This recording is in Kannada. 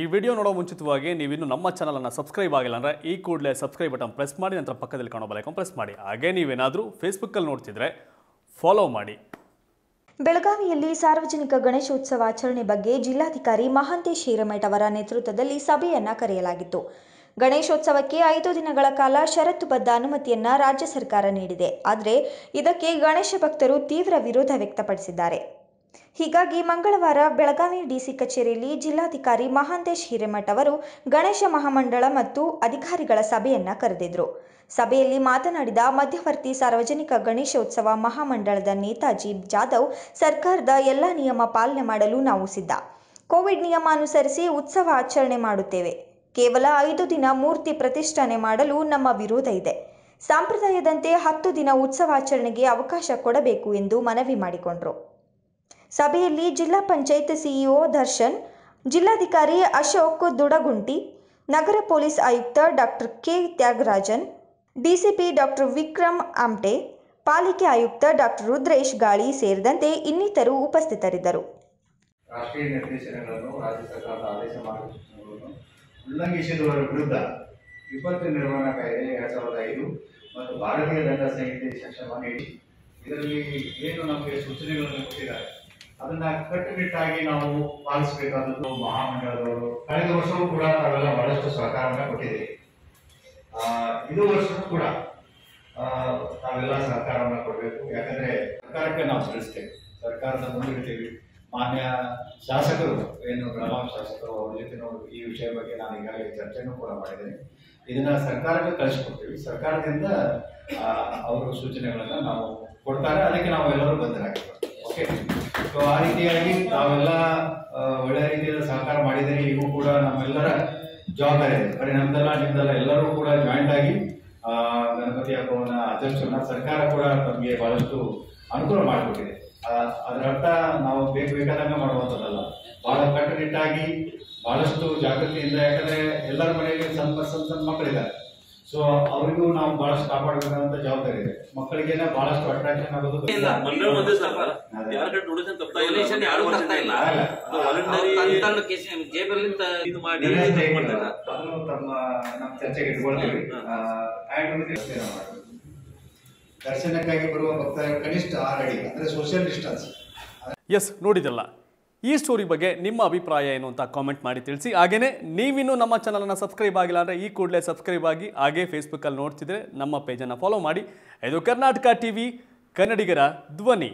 ಈ ವಿಡಿಯೋ ನೋಡೋ ಮುಂಚಿತವಾಗಿ ನೀವಿನ್ನು ನಮ್ಮ ಚಾನಲನ್ನು ಸಬ್ಸ್ಕ್ರೈಬ್ ಆಗಿಲ್ಲ ಅಂದರೆ ಈ ಕೂಡಲೇ ಸಬ್ಸ್ಕ್ರೈಬ್ ಬಟನ್ ಪ್ರೆಸ್ ಮಾಡಿ, ನಂತರ ಪಕ್ಕದಲ್ಲಿ ಕಾಣೋ ಬಲೈಕನ್ ಪ್ರೆಸ್ ಮಾಡಿ. ಹಾಗೆ ನೀವೇನಾದರೂ ಫೇಸ್ಬುಕ್ಕಲ್ಲಿ ನೋಡ್ತಿದ್ರೆ ಫಾಲೋ ಮಾಡಿ. ಬೆಳಗಾವಿಯಲ್ಲಿ ಸಾರ್ವಜನಿಕ ಗಣೇಶೋತ್ಸವ ಆಚರಣೆ ಬಗ್ಗೆ ಜಿಲ್ಲಾಧಿಕಾರಿ ಮಹಾಂತೇಶ್ ಹಿರೇಮಠ್ ಅವರ ನೇತೃತ್ವದಲ್ಲಿ ಸಭೆಯನ್ನ ಕರೆಯಲಾಗಿತ್ತು. ಗಣೇಶೋತ್ಸವಕ್ಕೆ ಐದು ದಿನಗಳ ಕಾಲ ಷರತ್ತುಬದ್ಧ ಅನುಮತಿಯನ್ನ ರಾಜ್ಯ ಸರ್ಕಾರ ನೀಡಿದೆ. ಆದರೆ ಇದಕ್ಕೆ ಗಣೇಶ ಭಕ್ತರು ತೀವ್ರ ವಿರೋಧ ವ್ಯಕ್ತಪಡಿಸಿದ್ದಾರೆ. ಹೀಗಾಗಿ ಮಂಗಳವಾರ ಬೆಳಗಾವಿ ಡಿಸಿ ಕಚೇರಿಯಲ್ಲಿ ಜಿಲ್ಲಾಧಿಕಾರಿ ಮಹಾಂತೇಶ್ ಹಿರೇಮಠ ಅವರು ಗಣೇಶ ಮಹಾಮಂಡಳ ಮತ್ತು ಅಧಿಕಾರಿಗಳ ಸಭೆಯನ್ನ ಕರೆದಿದ್ರು. ಸಭೆಯಲ್ಲಿ ಮಾತನಾಡಿದ ಮಧ್ಯವರ್ತಿ ಸಾರ್ವಜನಿಕ ಗಣೇಶೋತ್ಸವ ಮಹಾಮಂಡಳದ ನೇತಾಜಿ ಜಾಧವ್, ಸರ್ಕಾರದ ಎಲ್ಲ ನಿಯಮ ಪಾಲನೆ ಮಾಡಲು ನಾವು ಸಿದ್ಧ. ಕೋವಿಡ್ ನಿಯಮ ಅನುಸರಿಸಿ ಉತ್ಸವ ಆಚರಣೆ ಮಾಡುತ್ತೇವೆ. ಕೇವಲ ಐದು ದಿನ ಮೂರ್ತಿ ಪ್ರತಿಷ್ಠಾನೆ ಮಾಡಲು ನಮ್ಮ ವಿರೋಧ ಇದೆ. ಸಂಪ್ರದಾಯದಂತೆ ಹತ್ತು ದಿನ ಉತ್ಸವಾಚರಣೆಗೆ ಅವಕಾಶ ಕೊಡಬೇಕು ಎಂದು ಮನವಿ ಮಾಡಿಕೊಂಡರು. ಸಭೆಯಲ್ಲಿ ಜಿಲ್ಲಾ ಪಂಚಾಯತ್ ಸಿಇಒ ದರ್ಶನ್, ಜಿಲ್ಲಾಧಿಕಾರಿ ಅಶೋಕ್ ದುಡಗುಂಟಿ, ನಗರ ಪೊಲೀಸ್ ಆಯುಕ್ತ doctor K Tyagarajan, DCP doctor Vikram Amte, ಪಾಲಿಕೆ ಆಯುಕ್ತ ಡಾಕ್ಟರ್ ರುದ್ರೇಶ್ ಗಾಳಿ ಸೇರಿದಂತೆ ಇನ್ನಿತರು ಉಪಸ್ಥಿತರಿದ್ದರು. ರಾಷ್ಟ್ರೀಯ ನಿರ್ದೇಶನಗಳನ್ನು ರಾಜ್ಯ ಸರ್ಕಾರದ ಆದೇಶ ಮಾರ್ಗಸೂಚಿಗಳನ್ನು ಉಲ್ಲಂಘಿಸಿದವರ ವಿರುದ್ಧ ವಿಪತ್ತು ನಿರ್ವಹಣಾ ಕಾಯ್ದೆ ಎರಡ್ ಸಾವಿರದ ಐದು ಮತ್ತು ಭಾರತೀಯ ದಂಡ ಸಂಹಿತೆ ಒನ್ ಏಯ್ಟಿ ಇದರಲ್ಲಿ ಏನು ನಮಗೆ ಸೂಚನೆಗಳನ್ನು ಕೊಟ್ಟಿದ್ದಾರೆ? ಅದನ್ನ ಕಟ್ಟುನಿಟ್ಟಾಗಿ ನಾವು ಪಾಲಿಸಬೇಕಾದದ್ದು ಮಹಾಮಂಡಲದವರು. ಕಳೆದ ವರ್ಷವೂ ಕೂಡ ನಾವೆಲ್ಲ ಬಹಳಷ್ಟು ಸಹಕಾರವನ್ನು ಕೊಟ್ಟಿದ್ದೀವಿ. ಇದು ವರ್ಷವೂ ಕೂಡ ನಾವೆಲ್ಲ ಸಹಕಾರವನ್ನು ಕೊಡಬೇಕು. ಯಾಕಂದ್ರೆ ಸರ್ಕಾರಕ್ಕೆ ನಾವು ತಿಳಿಸ್ತೇವೆ. ಸರ್ಕಾರದ ಮುಂದಿಡ್ತೀವಿ. ಮಾನ್ಯ ಶಾಸಕರು, ಏನು ಗ್ರಾಮ ಶಾಸಕರು, ಅವ್ರ ಜೊತೆ ಈ ವಿಷಯ ಬಗ್ಗೆ ನಾನು ಈಗಾಗಲೇ ಚರ್ಚೆನೂ ಕೂಡ ಮಾಡಿದ್ದೇನೆ. ಇದನ್ನ ಸರ್ಕಾರಕ್ಕೆ ಕಳಿಸ್ಕೊಡ್ತೀವಿ. ಸರ್ಕಾರದಿಂದ ಅವರು ಸೂಚನೆಗಳನ್ನ ನಾವು ಕೊಡ್ತಾರೆ. ಅದಕ್ಕೆ ನಾವು ಎಲ್ಲರೂ ಬದ್ಧರಾಗಿರ್ತೀವಿ ಓಕೆ ಸೊ ಆ ರೀತಿಯಾಗಿ ತಾವೆಲ್ಲ ಒಳ್ಳೆ ರೀತಿಯಲ್ಲಿ ಸಹಕಾರ ಮಾಡಿದರೆ ನೀವು ಕೂಡ ನಮ್ಮೆಲ್ಲರ ಜವಾಬ್ದಾರಿ ಇದೆ. ಬರೀ ನಮ್ದೆಲ್ಲ ನಿಮ್ದೆಲ್ಲ ಎಲ್ಲರೂ ಕೂಡ ಜಾಯಿಂಟ್ ಆಗಿ ಆ, ಗಣಪತಿ ಹಬ್ಬವನ್ನ ಆಚರಿಸೋಣ. ಸರ್ಕಾರ ಕೂಡ ನಮಗೆ ಬಹಳಷ್ಟು ಅನುಕೂಲ ಮಾಡಿಕೊಟ್ಟಿದೆ. ಅದರ ಅರ್ಥ ನಾವು ಬೇಕು ಬೇಕಾದಂಗೆ ಮಾಡುವಂಥದ್ದಲ್ಲ. ಬಹಳ ಕಟ್ಟುನಿಟ್ಟಾಗಿ ಬಹಳಷ್ಟು ಜಾಗೃತಿಯಿಂದ ಯಾಕಂದ್ರೆ ಎಲ್ಲರ ಮನೆಯಲ್ಲಿ ಸಣ್ಣ ಸಣ್ಣ ಸಣ್ಣ ಮಕ್ಕಳಿದ್ದಾರೆ. ಸೊ ಅವರಿಗೂ ನಾವು ಬಹಳಷ್ಟು ಕಾಪಾಡಬೇಕಾದಂತ ಜವಾಬ್ದಾರಿ ಇದೆ. ಮಕ್ಕಳಿಗೆ ಬಹಳಷ್ಟು ಅಟ್ರಾಕ್ಷನ್ ಆಗೋದು ಇಲ್ಲ. ಯಾರ ಕಡೆ ಡೊನೇಷನ್ ಯಾರು ತರ್ತಾ ಇಲ್ಲ. ತನ್ನ ಇದು ಮಾಡಿ ಅದನ್ನು ತಮ್ಮ ನಮ್ಮ ಚರ್ಚೆಗೆ ಇಟ್ಕೊಳ್ತೀವಿ. ದರ್ಶನಕ್ಕಾಗಿ ಬರುವ ಭಕ್ತರ ಕನಿಷ್ಠ ಆರು ಅಡಿ ಅಂದ್ರೆ ಸೋಷಿಯಲ್ ಡಿಸ್ಟೆನ್ಸ್ ಎಸ್ ನೋಡಿದಲ್ಲ ಈ ಸ್ಟೋರಿ ಬಗ್ಗೆ ನಿಮ್ಮ ಅಭಿಪ್ರಾಯ ಏನು ಅಂತ ಕಾಮೆಂಟ್ ಮಾಡಿ ತಿಳಿಸಿ. ಹಾಗೆಯೇ ನೀವಿನ್ನೂ ನಮ್ಮ ಚಾನಲನ್ನು ಸಬ್ಸ್ಕ್ರೈಬ್ ಆಗಿಲ್ಲ ಅಂದರೆ ಈ ಕೂಡಲೇ ಸಬ್ಸ್ಕ್ರೈಬ್ ಆಗಿ ಹಾಗೇ ಫೇಸ್ಬುಕ್ಕಲ್ಲಿ ನೋಡ್ತಿದ್ರೆ ನಮ್ಮ ಪೇಜನ್ನು ಫಾಲೋ ಮಾಡಿ. ಇದು ಕರ್ನಾಟಕ ಟಿ ವಿ ಕನ್ನಡಿಗರ ಧ್ವನಿ.